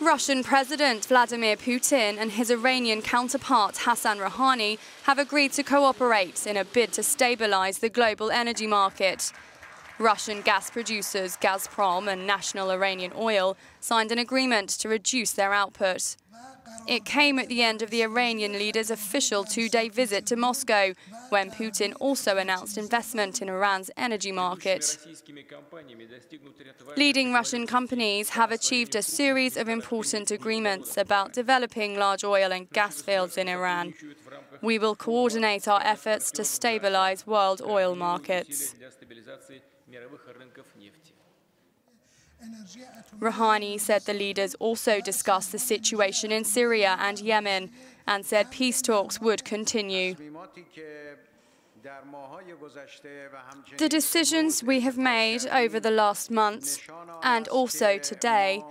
Russian President Vladimir Putin and his Iranian counterpart Hassan Rouhani have agreed to cooperate in a bid to stabilize the global energy market. Russian gas producers Gazprom and National Iranian Oil signed an agreement to reduce their output. It came at the end of the Iranian leader's official two-day visit to Moscow, when Putin also announced investment in Iran's energy market. Leading Russian companies have achieved a series of important agreements about developing large oil and gas fields in Iran. We will coordinate our efforts to stabilize world oil markets. Rouhani said the leaders also discussed the situation in Syria and Yemen and said peace talks would continue. The decisions we have made over the last months and also today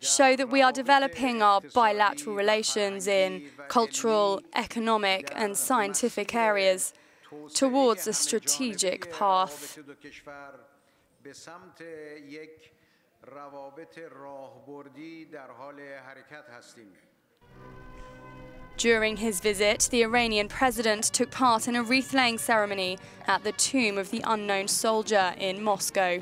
show that we are developing our bilateral relations in cultural, economic and scientific areas towards a strategic path. During his visit, the Iranian president took part in a wreath-laying ceremony at the tomb of the unknown soldier in Moscow.